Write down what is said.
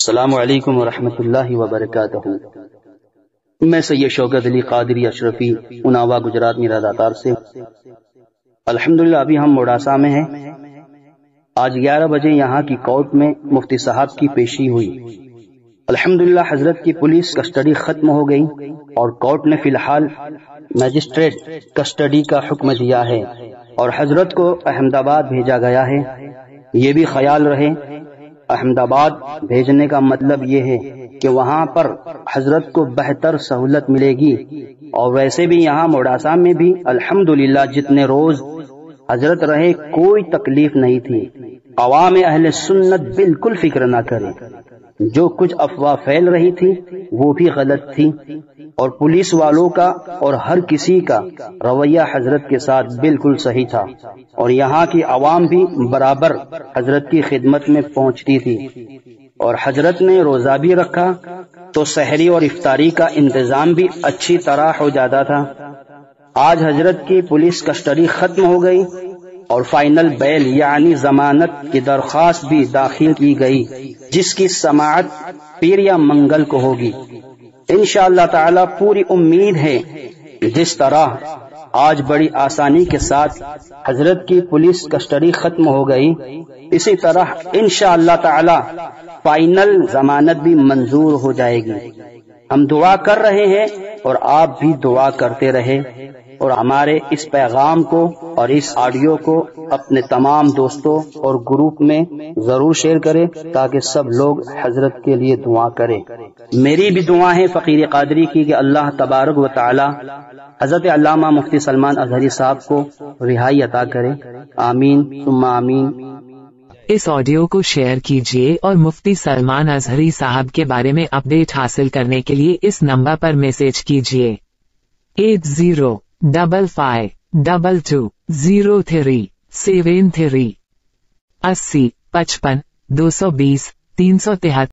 السلام علیکم ورحمۃ اللہ وبرکاتہ۔ میں سید شوکت علی قادری اشرفی، اناوا، گجرات، میرا داتار سے۔ الحمدللہ، ابھی ہم موڈاسا میں ہیں۔ آج گیارہ بجے یہاں کی کورٹ میں مفتی صاحب کی پیشی ہوئی۔ الحمدللہ، حضرت کی پولیس کسٹڈی ختم ہو گئی اور کورٹ نے فی الحال میجسٹریٹ کسٹڈی کا حکم دیا ہے اور حضرت کو احمد آباد بھیجا گیا ہے۔ یہ بھی خیال رہے احمد آباد بھیجنے کا مطلب یہ ہے کہ وہاں پر حضرت کو بہتر سہولت ملے گی۔ اور ویسے بھی یہاں موڈاسا میں بھی الحمد جتنے روز حضرت رہے کوئی تکلیف نہیں تھی۔ عوام اہل سنت بالکل فکر نہ کرے جو کچھ افواہ پھیل رہی تھی، وہ بھی غلط تھی۔ اور پولیس والوں کا اور ہر کسی کا رویہ حضرت کے ساتھ بالکل صحیح تھا۔ اور یہاں کی عوام بھی برابر حضرت کی خدمت میں پہنچتی تھی۔ اور حضرت نے روزہ بھی رکھا، تو سحری اور افطاری کا انتظام بھی اچھی طرح ہو جاتا تھا۔ آج حضرت کی پولیس کسٹڈی ختم ہو گئی اور فائنل بیل یعنی ضمانت کی درخواست بھی داخل کی گئی، جس کی سماعت پیر یا منگل کو ہوگی۔ ان شاء اللہ تعالی پوری امید ہے جس طرح آج بڑی آسانی کے ساتھ حضرت کی پولیس کسٹڈی ختم ہو گئی، اسی طرح ان شاء اللہ تعالی فائنل ضمانت بھی منظور ہو جائے گی۔ ہم دعا کر رہے ہیں اور آپ بھی دعا کرتے رہے۔ اور ہمارے اس پیغام کو اور اس آڈیو کو اپنے تمام دوستوں اور گروپ میں ضرور شیئر کرے تاکہ سب لوگ حضرت کے لیے دعا کرے میری بھی دعا ہے فقیر قادری کی کہ اللہ تبارک و تعالی حضرت علامہ مفتی سلمان اظہری صاحب کو رہائی عطا کرے۔ آمین۔ ثم آمین۔ اس آڈیو کو شیئر کیجیے اور مفتی سلمان اظہری صاحب کے بارے میں اپڈیٹ حاصل کرنے کے لیے اس نمبر پر میسج کیجیے eight zero double five double two zero three seven three اسی پچپن دو سو بیس تین سو تہتر